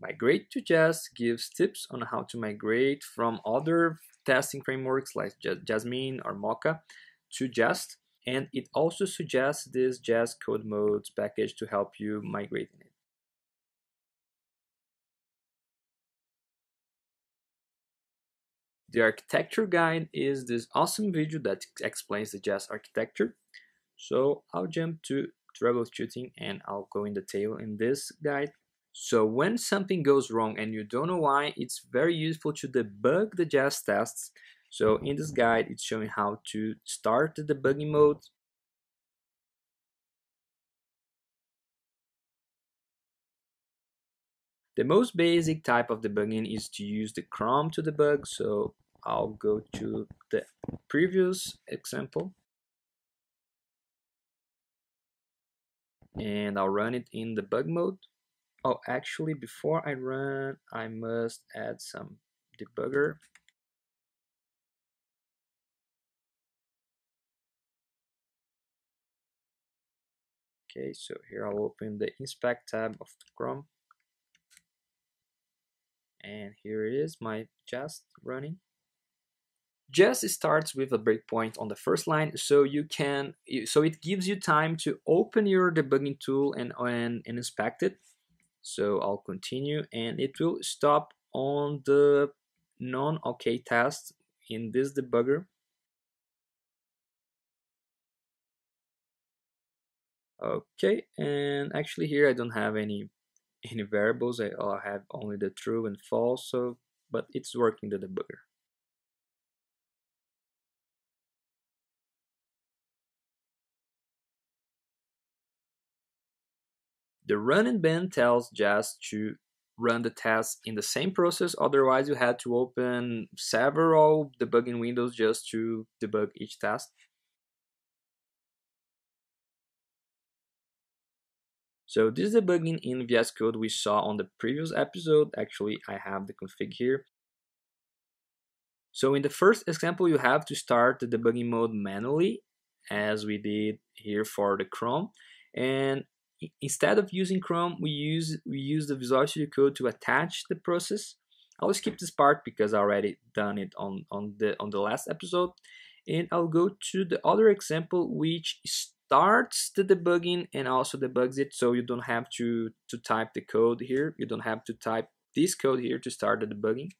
Migrate to Jest gives tips on how to migrate from other testing frameworks like Jasmine or Mocha to Jest, and it also suggests this Jest codemods package to help you migrate in it. The architecture guide is this awesome video that explains the Jest architecture. So I'll jump to troubleshooting and I'll go in detail in this guide. So when something goes wrong and you don't know why, it's very useful to debug the Jest tests. So in this guide, it's showing how to start the debugging mode. The most basic type of debugging is to use the Chrome to debug. So I'll go to the previous example. And I'll run it in debug mode. Oh, actually, before I run, I must add some debugger. Okay, so here I'll open the inspect tab of the Chrome. And here it is, my Jest running. Jest starts with a breakpoint on the first line, so you can, so it gives you time to open your debugging tool and, and, and inspect it. So I'll continue and it will stop on the non-OK test in this debugger. Okay, and actually here I don't have any any variables. I have only the true and false, so but it's working the debugger. The run in band tells Jest to run the test in the same process, otherwise you had to open several debugging windows just to debug each test. So this debugging in VS Code we saw on the previous episode, actually I have the config here. So in the first example you have to start the debugging mode manually as we did here for the Chrome and instead of using Chrome, we use we use the visual studio code to attach the process. I'll skip this part because i already done it on on the on the last episode. And i'll go to the other example which starts the debugging and also debugs it. So you don't have to to type the code here. You don't have to type this code here to start the debugging.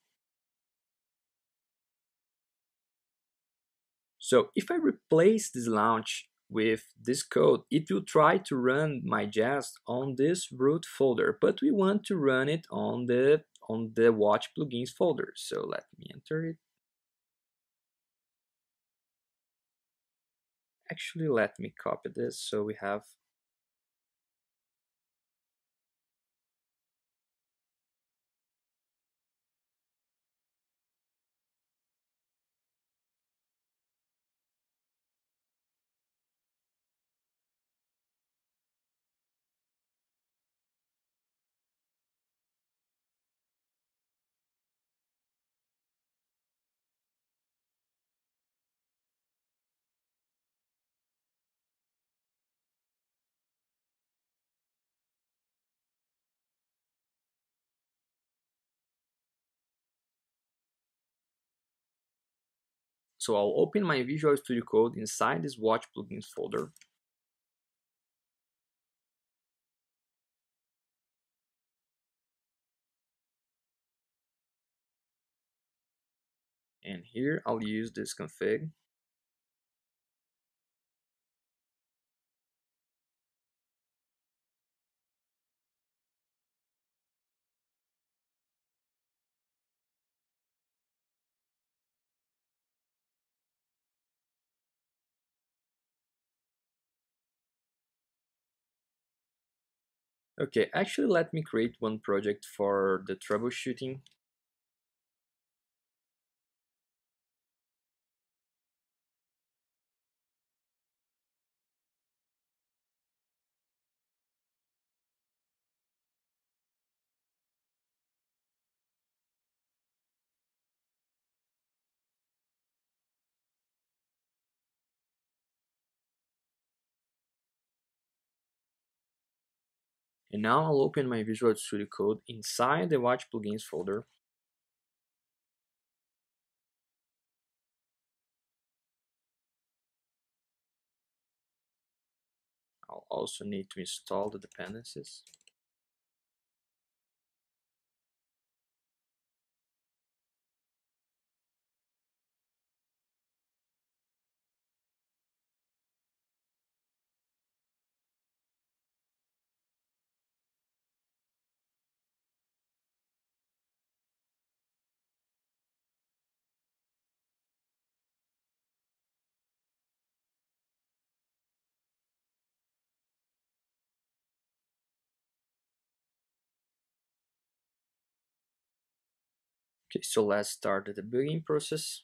So if i replace this launch with this code, it will try to run my Jest on this root folder, but we want to run it on the on the watch plugins folder. So let me enter it. Actually, let me copy this so we have So I'll open my Visual Studio Code inside this Watch Plugins folder. And here I'll use this config Okay, actually let me create one project for the troubleshooting. And now I'll open my Visual Studio Code inside the Watch Plugins folder. I'll also need to install the dependencies. Okay, so let's start the debugging process.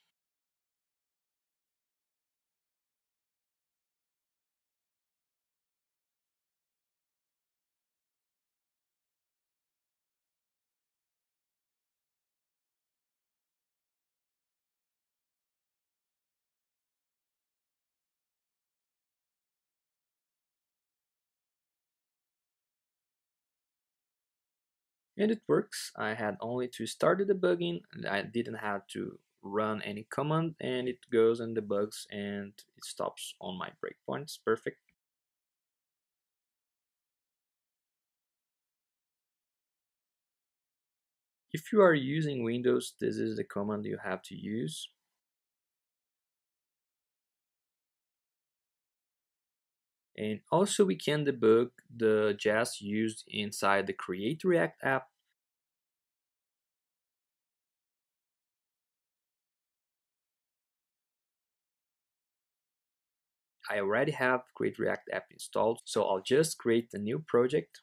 And it works. I had only to start the debugging, I didn't have to run any command and it goes and debugs and it stops on my breakpoints. Perfect. If you are using Windows, this is the command you have to use. And also we can debug the jest used inside the Create React app. I already have Create React app installed, so I'll just create a new project.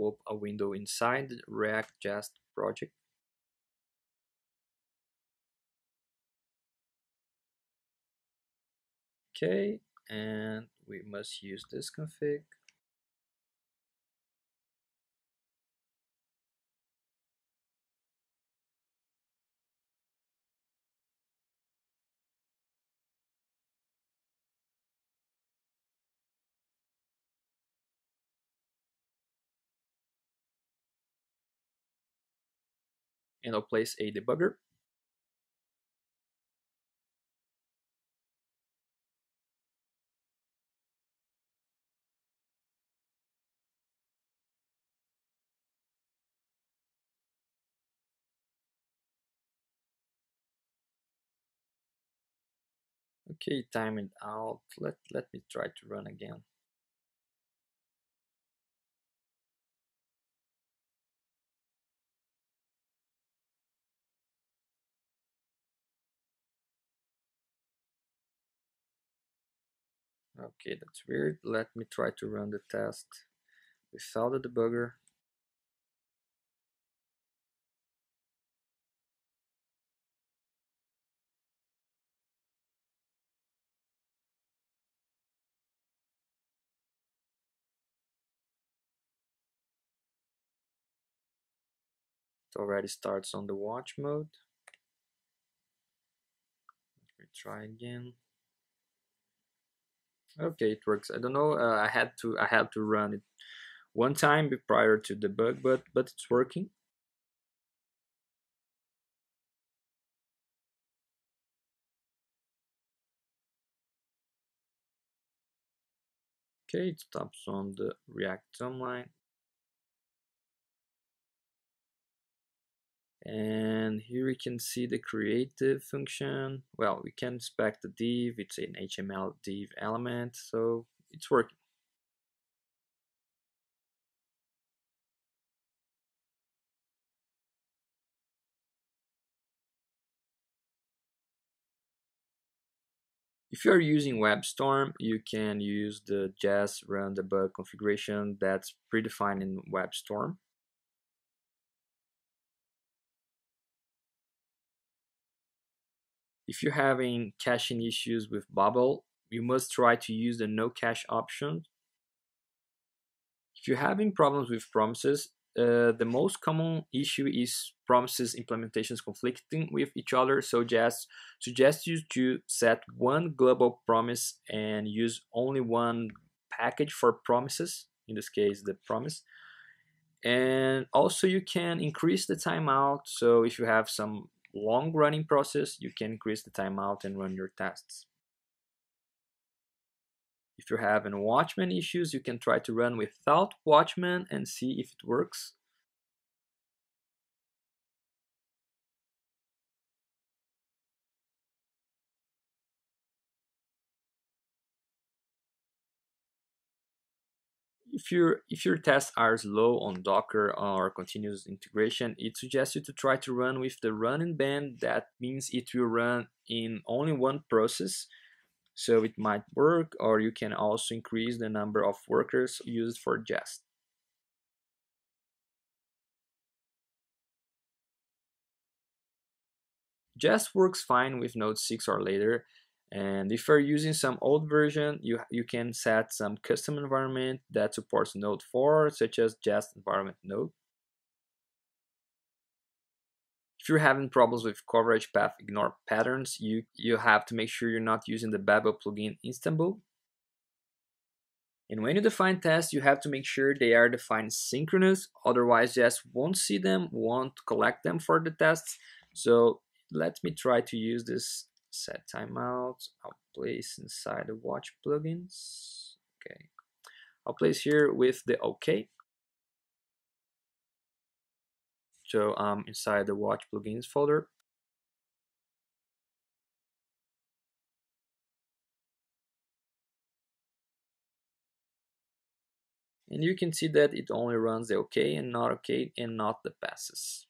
Open a window inside the React Jest project. Okay, and we must use this config. And I'll place a debugger. Okay, time it out. Let, let me try to run again. Okay, that's weird. Let me try to run the test without the debugger. It already starts on the watch mode. Let me try again. Okay, it works. I don't know. Uh, I had to I had to run it one time prior to debug, but but it's working. Okay, it stops on the React timeline. And here we can see the creative function. Well, we can inspect the div, it's an HTML div element, so it's working. If you are using WebStorm, you can use the Jest run debug configuration that's predefined in WebStorm. If you're having caching issues with Babel, you must try to use the no cache option. If you're having problems with promises, uh, the most common issue is promises implementations conflicting with each other. So just suggest you to set one global promise and use only one package for promises. In this case, the promise. And also you can increase the timeout. So if you have some long running process, you can increase the timeout and run your tests. If you're having watchman issues, you can try to run without watchman and see if it works. If your if your tests are slow on Docker or continuous integration, it suggests you to try to run with the run in band. That means it will run in only one process so it might work or you can also increase the number of workers used for Jest. Jest works fine with Node 6 or later and if you're using some old version you, you can set some custom environment that supports Node 4 such as Jest environment node. If you're having problems with coverage path ignore patterns, you, you have to make sure you're not using the Babel plugin Istanbul. And when you define tests, you have to make sure they are defined synchronous, otherwise Jest won't see them, won't collect them for the tests. So let me try to use this set timeout. I'll place inside the watch plugins. Okay. I'll place here with the OK. So I'm um, inside the watch plugins folder. And you can see that it only runs the OK and not OK and not the passes.